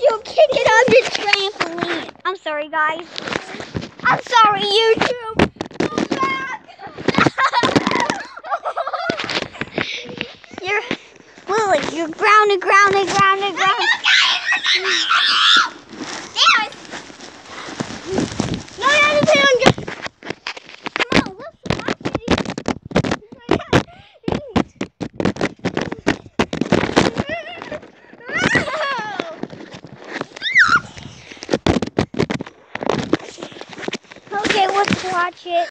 you kick it on the trampoline. I'm sorry, guys. I'm sorry, YouTube. you're Lily. You're grounded, grounded, grounded, grounded. Okay, let's watch it.